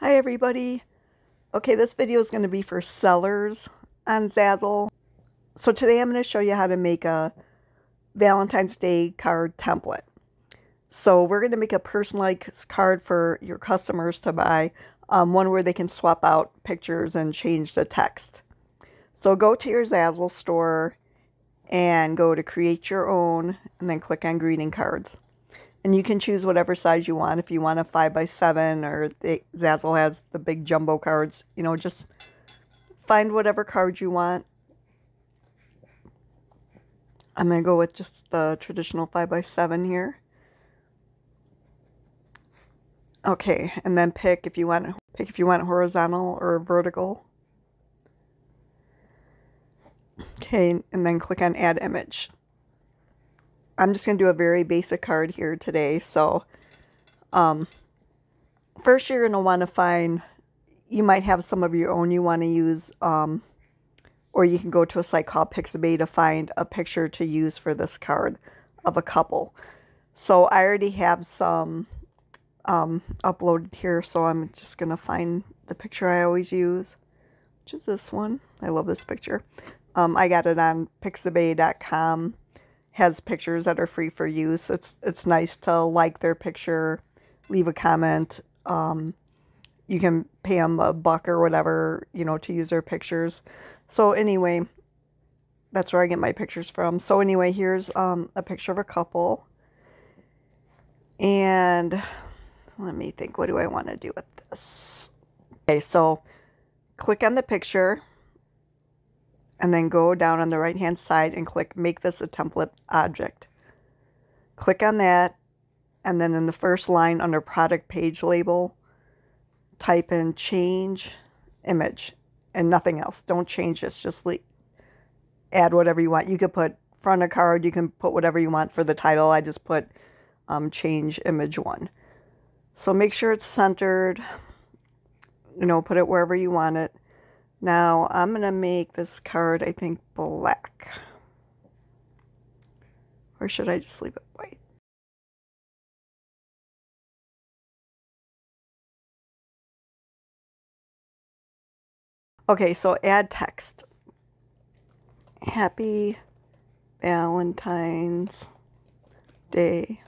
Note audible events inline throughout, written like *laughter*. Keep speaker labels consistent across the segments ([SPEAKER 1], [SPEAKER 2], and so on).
[SPEAKER 1] Hi everybody. Okay, this video is going to be for sellers on Zazzle. So today I'm going to show you how to make a Valentine's Day card template. So we're going to make a personalized card for your customers to buy, um, one where they can swap out pictures and change the text. So go to your Zazzle store and go to create your own and then click on greeting cards. And you can choose whatever size you want. If you want a 5 by 7 or the, Zazzle has the big jumbo cards, you know, just find whatever card you want. I'm going to go with just the traditional 5 by 7 here. Okay, and then pick if you want pick if you want horizontal or vertical. Okay, and then click on add image. I'm just going to do a very basic card here today. So, um, first you're going to want to find, you might have some of your own you want to use, um, or you can go to a site called Pixabay to find a picture to use for this card of a couple. So I already have some um, uploaded here, so I'm just going to find the picture I always use, which is this one. I love this picture. Um, I got it on pixabay.com has pictures that are free for use. It's it's nice to like their picture, leave a comment. Um, you can pay them a buck or whatever, you know, to use their pictures. So anyway, that's where I get my pictures from. So anyway, here's um, a picture of a couple. And let me think, what do I want to do with this? Okay, so click on the picture and then go down on the right hand side and click make this a template object. Click on that and then in the first line under product page label type in change image and nothing else. Don't change this, just leave, add whatever you want. You could put front of card, you can put whatever you want for the title. I just put um, change image one. So make sure it's centered, you know, put it wherever you want it. Now I'm going to make this card, I think, black. Or should I just leave it white? Okay, so add text. Happy Valentine's Day,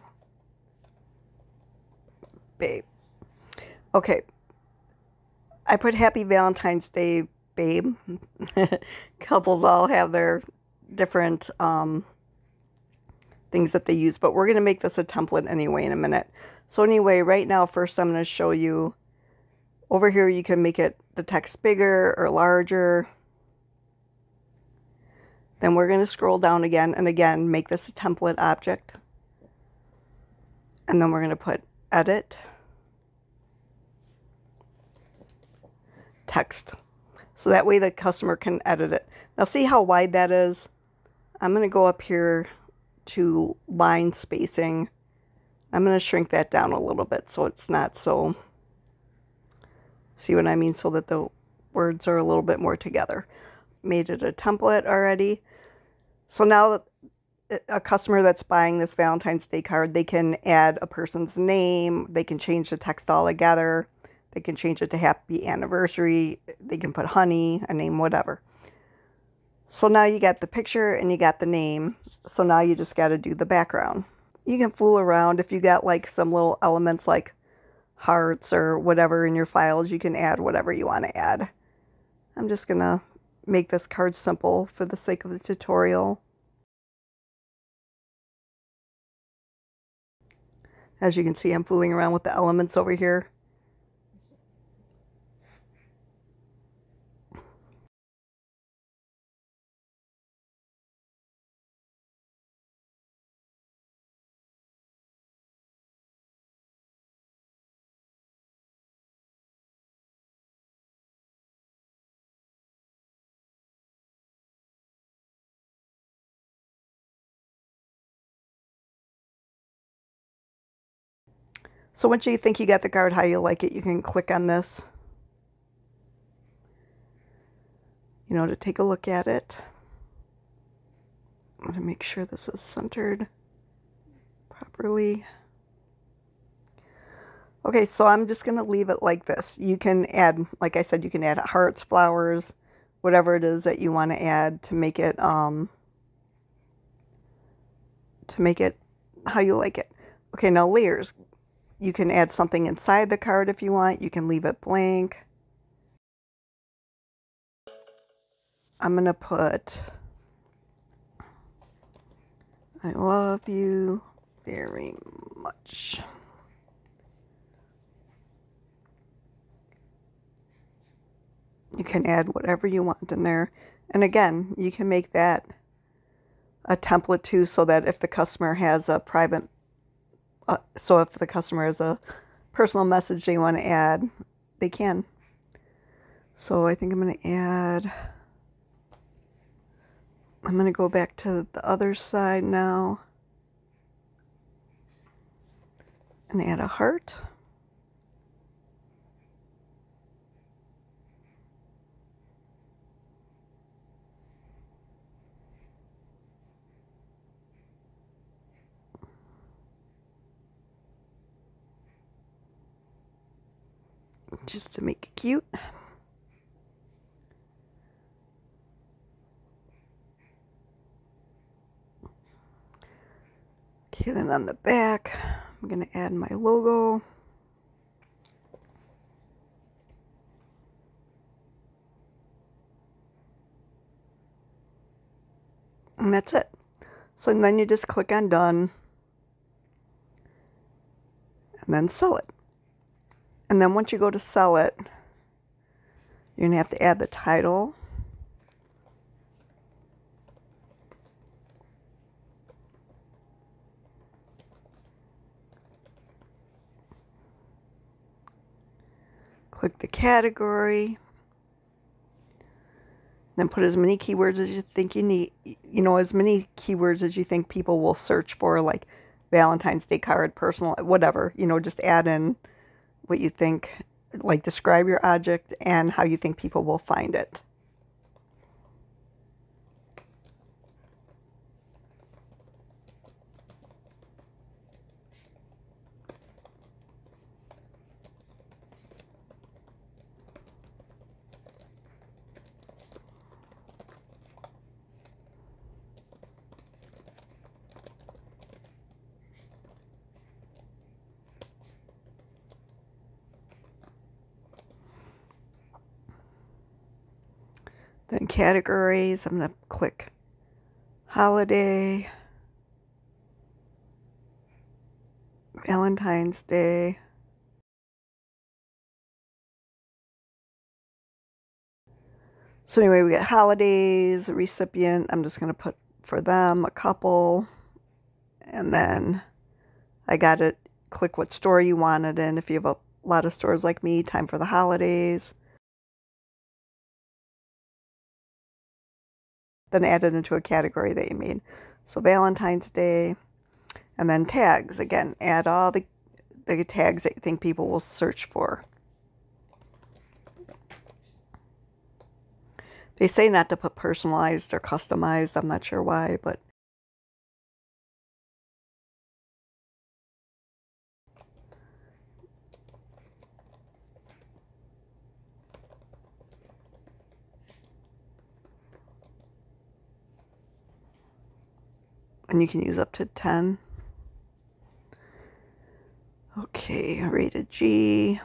[SPEAKER 1] babe. Okay. I put Happy Valentine's Day, babe. *laughs* Couples all have their different um, things that they use, but we're going to make this a template anyway in a minute. So anyway, right now, first I'm going to show you over here, you can make it the text bigger or larger. Then we're going to scroll down again and again, make this a template object. And then we're going to put edit, text. So that way the customer can edit it. Now see how wide that is? I'm going to go up here to line spacing. I'm going to shrink that down a little bit so it's not so, see what I mean? So that the words are a little bit more together. Made it a template already. So now that uh, a customer that's buying this Valentine's Day card, they can add a person's name. They can change the text all together. They can change it to happy anniversary. They can put honey, a name, whatever. So now you got the picture and you got the name. So now you just got to do the background. You can fool around if you got like some little elements like hearts or whatever in your files. You can add whatever you want to add. I'm just going to make this card simple for the sake of the tutorial. As you can see, I'm fooling around with the elements over here. So once you think you got the card how you like it, you can click on this, you know, to take a look at it. I'm going to make sure this is centered properly. Okay, so I'm just going to leave it like this. You can add, like I said, you can add hearts, flowers, whatever it is that you want to add to make it, um, to make it how you like it. Okay, now layers. You can add something inside the card if you want. You can leave it blank. I'm going to put, I love you very much. You can add whatever you want in there. And again, you can make that a template too so that if the customer has a private, uh, so if the customer has a personal message they want to add, they can. So I think I'm going to add, I'm going to go back to the other side now and add a heart. Just to make it cute. Okay, then on the back, I'm going to add my logo. And that's it. So then you just click on done and then sell it. And then once you go to sell it, you're going to have to add the title. Click the category. Then put as many keywords as you think you need. You know, as many keywords as you think people will search for, like Valentine's Day card, personal, whatever. You know, just add in what you think, like describe your object and how you think people will find it. Then categories, I'm going to click holiday, Valentine's Day. So anyway, we got holidays, recipient. I'm just going to put for them a couple. And then I got it. Click what store you want it in. If you have a lot of stores like me, time for the holidays. Then add it into a category that you made. So Valentine's Day, and then tags. Again, add all the, the tags that you think people will search for. They say not to put personalized or customized. I'm not sure why, but and you can use up to 10. Okay, rated G.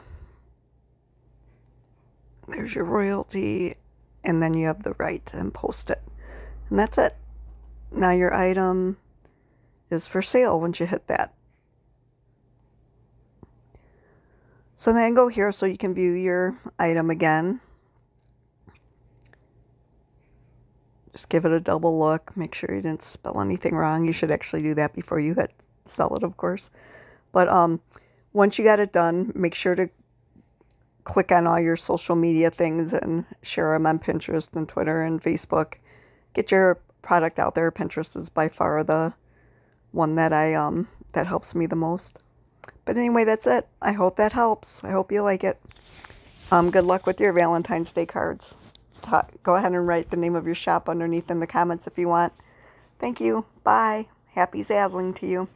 [SPEAKER 1] There's your royalty, and then you have the right to post it. And that's it. Now your item is for sale once you hit that. So then go here so you can view your item again. Just give it a double look. Make sure you didn't spell anything wrong. You should actually do that before you hit sell it, of course. But um, once you got it done, make sure to click on all your social media things and share them on Pinterest and Twitter and Facebook. Get your product out there. Pinterest is by far the one that I um that helps me the most. But anyway, that's it. I hope that helps. I hope you like it. Um, good luck with your Valentine's Day cards go ahead and write the name of your shop underneath in the comments if you want. Thank you. Bye. Happy Zazzling to you.